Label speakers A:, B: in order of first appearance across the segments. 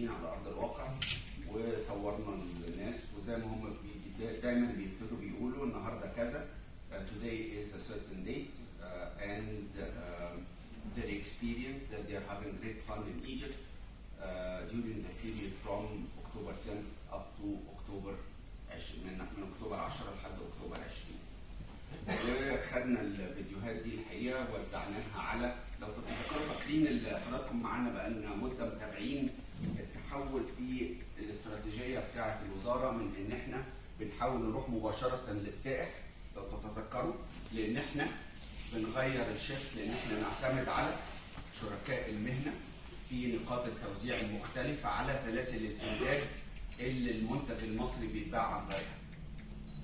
A: موجودين على أرض الواقع وصورنا الناس وزي ما هم دايما بيبتدوا بيقولوا النهارده كذا uh, today is a certain date uh, and uh, their experience that they are having great fun in Egypt uh, during the period from October 10th up to October 20 من من اكتوبر 10 لحد اكتوبر 20 وخدنا الفيديوهات دي الحقيقة وزعناها على لو تتذكروا فاكرين اللي حضراتكم معانا بقالنا مدة متابعين التحول في الاستراتيجيه بتاعه الوزاره من ان إحنا بنحاول نروح مباشرة للسائح لو تتذكروا لأن إحنا بنغير الشيفت لأن إحنا نعتمد على شركاء المهنة في نقاط التوزيع المختلفة على سلاسل الإنتاج اللي المنتج المصري بيتباع عن طريقها.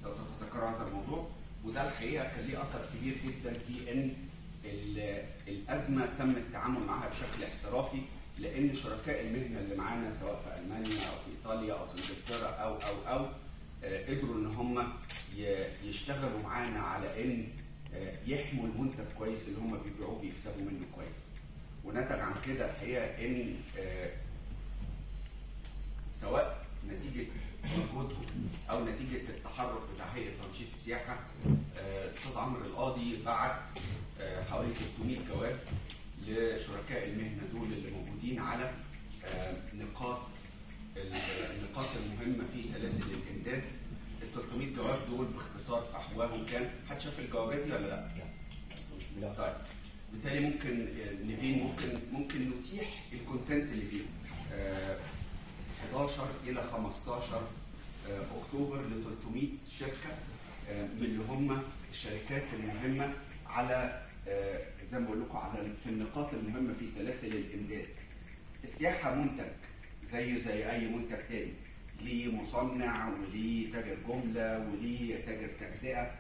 A: لو تتذكروا هذا الموضوع وده الحقيقة كان ليه أثر كبير جدا في إن ال- الأزمة تم التعامل معها بشكل احترافي لأن شركاء المهنة اللي معانا سواء في ألمانيا أو في إيطاليا أو في إنجلترا أو أو أو قدروا ان هم يشتغلوا معانا على ان آه، يحموا المنتج كويس اللي هم بيبيعوه بيكسبوا منه كويس. ونتج عن كده الحقيقة إن آه، سواء نتيجة مجهودهم أو نتيجة التحرك بتاع هيئة تنشيط السياحة آه، الاستاذ عمرو القاضي بعت آه، حوالي 300 جواب لشركاء المهنة دول اللي موجودين على آه، نقاط النقاط المهمة في سلاسل الامداد ال 300 جواب دول كان حد شاف الجوابات دي ولا لا؟
B: لا.
A: طيب بالتالي ممكن آه، نيفين ممكن ممكن نتيح الكونتنت اللي فيه آه، 11 إلى 15 آه، أكتوبر ل 300 شركة آه، من اللي هم الشركات المهمة على آه، زي ما بقول لكم على في النقاط المهمة في سلاسل الإمداد. السياحة منتج زيه زي أي منتج تاني ليه مصنع وليه تاجر جملة وليه تاجر تجزئه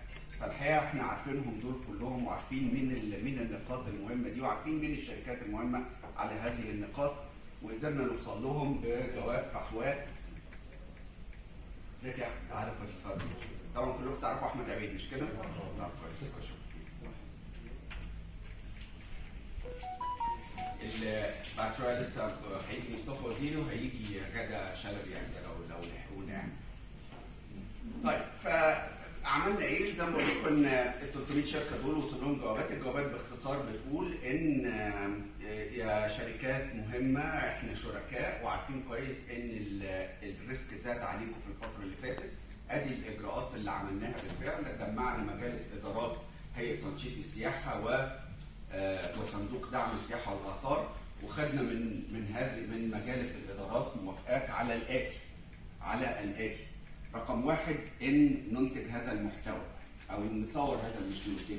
A: فالحقيقة إحنا عارفينهم دول كلهم وعارفين مين ال- مين النقاط المهمة دي وعارفين مين الشركات المهمة على هذه النقاط. وقدرنا نوصل لهم بجواب فحواه. ازيك يا أحمد؟ تعالى خش اتفضل طبعا كلكم تعرفوا أحمد عبيد مش كده؟ طب كويس خش. بعد شوية لسه هيجي مصطفى وزيري وهيجي غدا شلبي يعني لو لو لحقونا يعني. طيب فعملنا إيه؟ زي ما بقول لكم إن ال 300 شركة دول وصل لهم جوابات، الجوابات باختصار بتقول إن آه، يا شركات مهمة إحنا شركاء وعارفين كويس إن ال- الريسك زاد عليكم في الفترة اللي فاتت. أدي الإجراءات اللي عملناها بالفعل، جمعنا مجالس إدارات هيئة تنشيط السياحة و آه، وصندوق دعم السياحة والآثار وخدنا من من هذه من مجالس الإدارات موافقات على الآتي على الآتي. رقم واحد إن ننتج هذا المحتوى أو نصور هذا مش ننتجه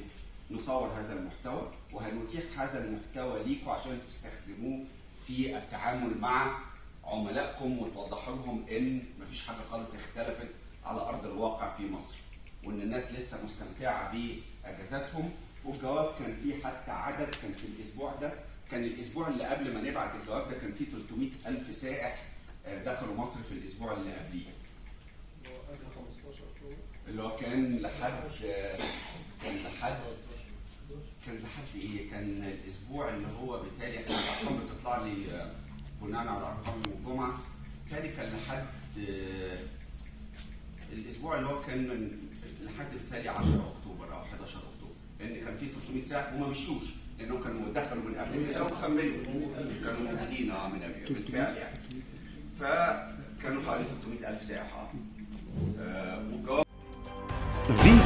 A: نصور هذا المحتوى وهنتيح هذا المحتوى ليكم عشان تستخدموه في التعامل مع عملائكم وتوضحوا لهم إن مفيش حاجة خالص اختلفت على أرض الواقع في مصر وإن الناس لسه مستمتعة بأجازاتهم. والجواب كان فيه حتى عدد كان في الأسبوع ده كان الأسبوع اللي قبل ما نبعت الجواب ده كان فيه 300 ألف سائح آه، دخلوا مصر في الأسبوع اللي قبليه.
C: قبل 15 اكتوبر
A: اللي هو كان لحد كان لحد كان لحد إيه؟ كان الأسبوع اللي هو بالتالي إحنا الأرقام بتطلع لي آه، بناء على أرقام الجمعة. بالتالي كان لحد آه، الأسبوع اللي هو كان من لحد بالتالي 10 أكتوبر أو 11 أكتوبر. لأن كان في 300 ساعه وما مشوش. لانهم كانوا دخلوا من قبل كده وكملوا كانوا موجودين آه من بالفعل يعني. فكانوا حوالي 300 ألف سائح آه آه،
D: فيتو